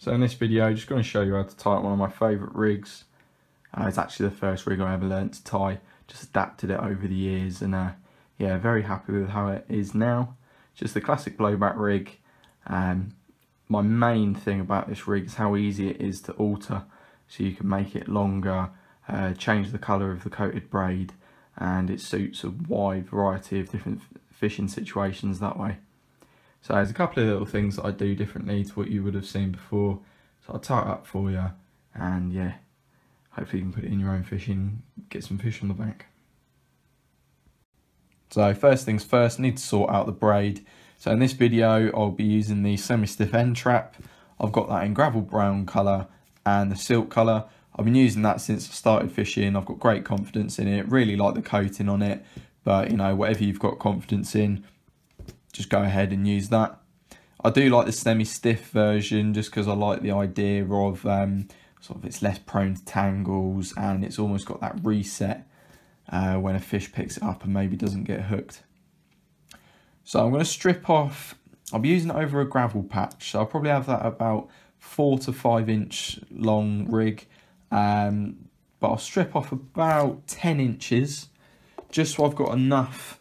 So in this video, I'm just going to show you how to tie up one of my favourite rigs. Uh, it's actually the first rig I ever learned to tie, just adapted it over the years and uh, yeah, very happy with how it is now. Just the classic blowback rig. Um, my main thing about this rig is how easy it is to alter. So you can make it longer, uh, change the colour of the coated braid and it suits a wide variety of different fishing situations that way. So there's a couple of little things that I do differently to what you would have seen before. So I'll tie it up for you and yeah, hopefully you can put it in your own fishing, get some fish on the bank. So first things first, need to sort out the braid. So in this video, I'll be using the semi-stiff N-Trap. I've got that in gravel brown colour and the silk colour. I've been using that since I started fishing. I've got great confidence in it, really like the coating on it. But you know, whatever you've got confidence in, just go ahead and use that. I do like the semi-stiff version just because I like the idea of um, sort of it's less prone to tangles and it's almost got that reset uh, when a fish picks it up and maybe doesn't get hooked. So I'm going to strip off, I'll be using it over a gravel patch, so I'll probably have that about four to five inch long rig, um, but I'll strip off about 10 inches just so I've got enough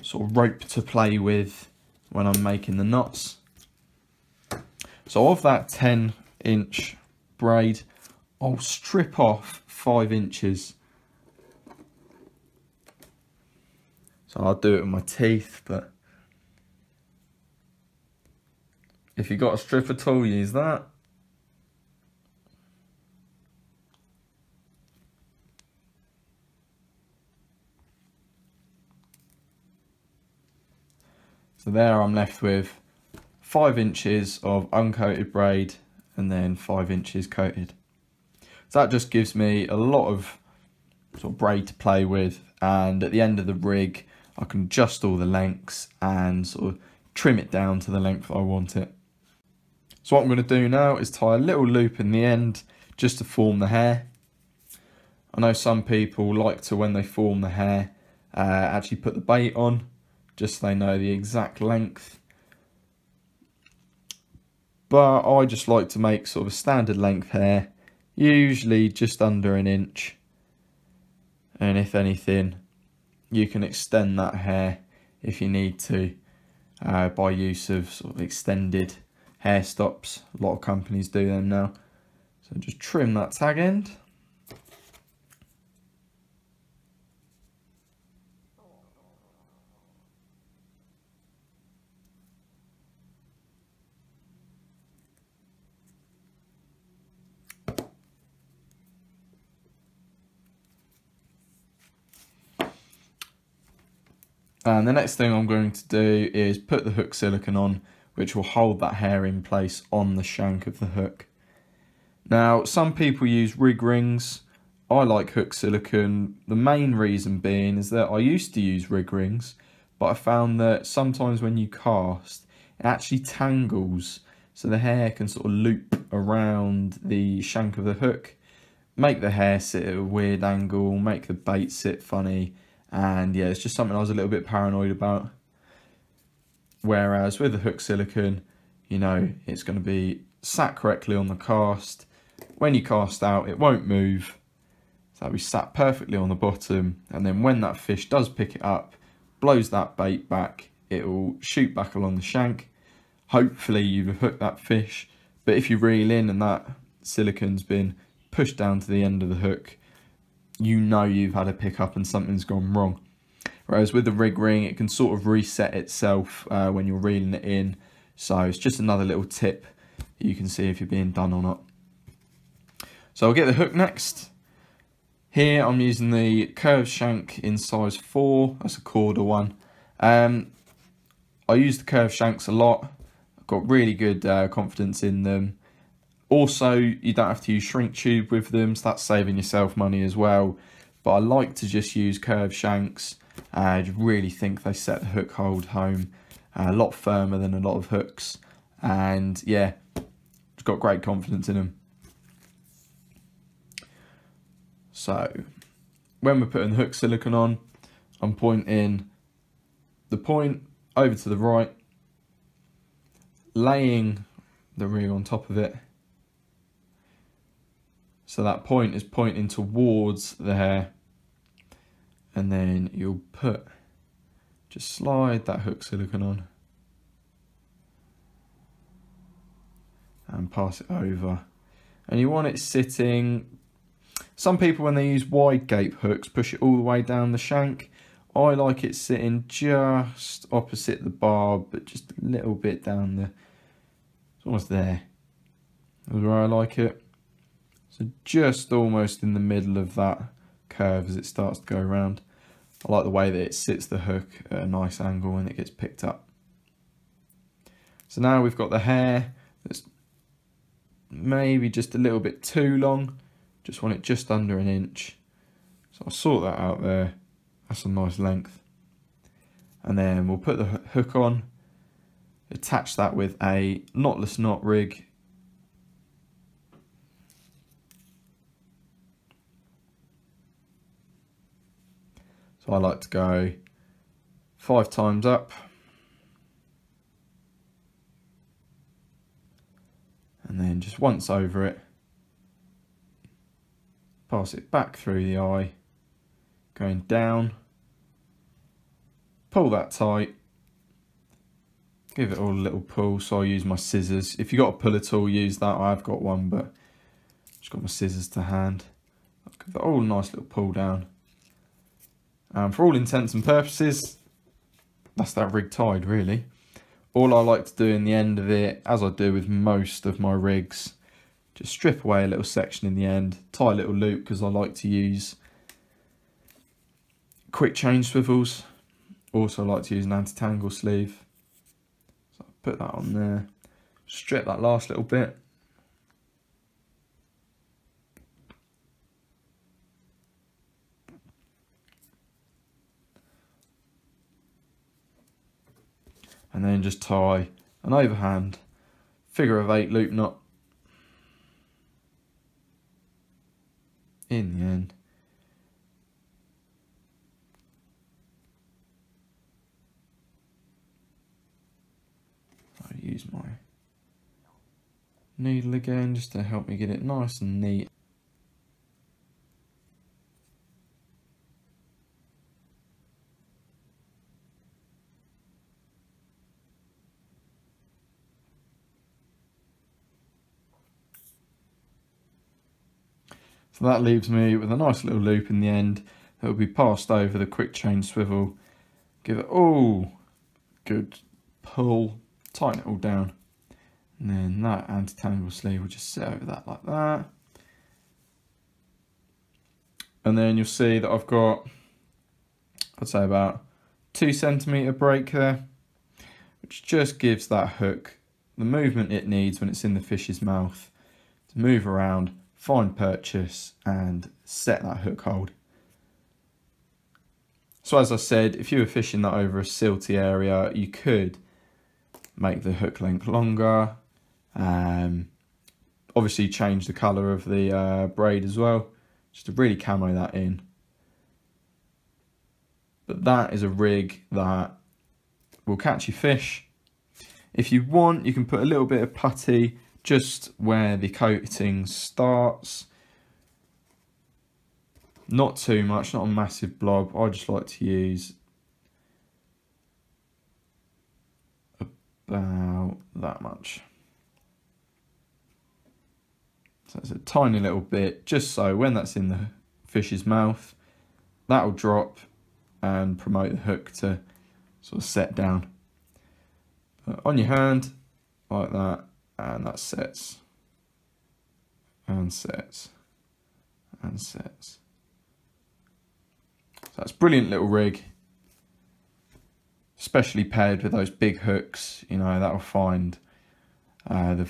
sort of rope to play with when I'm making the knots. So of that 10 inch braid, I'll strip off five inches. So I'll do it with my teeth, but if you've got a stripper tool, use that. So there I'm left with five inches of uncoated braid and then five inches coated. So that just gives me a lot of sort of braid to play with and at the end of the rig I can adjust all the lengths and sort of trim it down to the length I want it. So what I'm going to do now is tie a little loop in the end just to form the hair. I know some people like to when they form the hair uh, actually put the bait on just so they know the exact length. But I just like to make sort of a standard length hair, usually just under an inch. And if anything, you can extend that hair if you need to uh, by use of sort of extended hair stops. A lot of companies do them now. So just trim that tag end. And the next thing I'm going to do is put the hook silicone on, which will hold that hair in place on the shank of the hook. Now, some people use rig rings. I like hook silicone. The main reason being is that I used to use rig rings, but I found that sometimes when you cast, it actually tangles. So the hair can sort of loop around the shank of the hook, make the hair sit at a weird angle, make the bait sit funny, and yeah, it's just something I was a little bit paranoid about. Whereas with the hook silicone, you know, it's going to be sat correctly on the cast. When you cast out, it won't move. So we sat perfectly on the bottom. And then when that fish does pick it up, blows that bait back, it will shoot back along the shank. Hopefully you've hooked that fish. But if you reel in and that silicone's been pushed down to the end of the hook, you know you've had a pickup and something's gone wrong. Whereas with the rig ring, it can sort of reset itself uh, when you're reeling it in. So it's just another little tip you can see if you're being done or not. So I'll get the hook next. Here I'm using the curved shank in size 4, that's a Korda one. Um, I use the curved shanks a lot, I've got really good uh, confidence in them. Also, you don't have to use shrink tube with them, so that's saving yourself money as well. But I like to just use curved shanks. I really think they set the hook hold home uh, a lot firmer than a lot of hooks. And yeah, got great confidence in them. So, when we're putting the hook silicone on, I'm pointing the point over to the right, laying the rig on top of it. So that point is pointing towards the hair. And then you'll put, just slide that hook silicone on. And pass it over. And you want it sitting, some people when they use wide gape hooks push it all the way down the shank. I like it sitting just opposite the barb, but just a little bit down the, it's almost there. That's where I like it. Just almost in the middle of that curve as it starts to go around. I like the way that it sits the hook at a nice angle when it gets picked up. So now we've got the hair that's maybe just a little bit too long. Just want it just under an inch. So I'll sort that out there. That's a nice length. And then we'll put the hook on, attach that with a knotless knot rig So I like to go five times up. And then just once over it, pass it back through the eye, going down, pull that tight, give it all a little pull, so I use my scissors. If you've got a puller tool, use that, I've got one, but just got my scissors to hand. I'll give it all a nice little pull down. Um, for all intents and purposes, that's that rig tied really. All I like to do in the end of it, as I do with most of my rigs, just strip away a little section in the end, tie a little loop because I like to use quick change swivels. Also like to use an anti-tangle sleeve. So I'll put that on there, strip that last little bit. And then just tie an overhand figure of eight loop knot in the end. I use my needle again just to help me get it nice and neat. So that leaves me with a nice little loop in the end that will be passed over the quick change swivel. Give it all good pull, tighten it all down. And then that anti-tangle sleeve will just sit over that like that. And then you'll see that I've got, I'd say about two centimeter break there, which just gives that hook the movement it needs when it's in the fish's mouth to move around find purchase and set that hook hold. So as I said, if you were fishing that over a silty area, you could make the hook length longer. Um, obviously change the colour of the uh, braid as well, just to really camo that in. But that is a rig that will catch you fish. If you want, you can put a little bit of putty just where the coating starts. Not too much, not a massive blob. I just like to use about that much. So it's a tiny little bit, just so when that's in the fish's mouth, that'll drop and promote the hook to sort of set down. But on your hand, like that, and that sets. And sets. And sets. So that's brilliant little rig, especially paired with those big hooks, you know, that'll find uh, the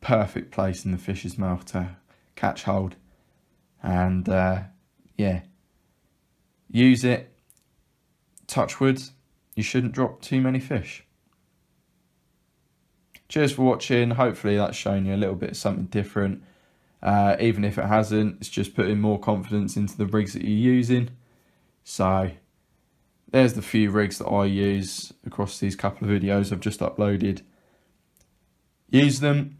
perfect place in the fish's mouth to catch hold. And uh, yeah, use it, touch wood, you shouldn't drop too many fish cheers for watching. Hopefully that's shown you a little bit of something different. Uh, even if it hasn't, it's just putting more confidence into the rigs that you're using. So there's the few rigs that I use across these couple of videos I've just uploaded. use them,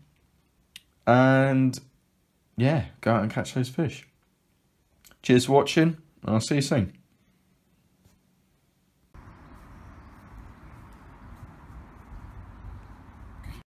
and yeah, go out and catch those fish. Cheers for watching, and I'll see you soon.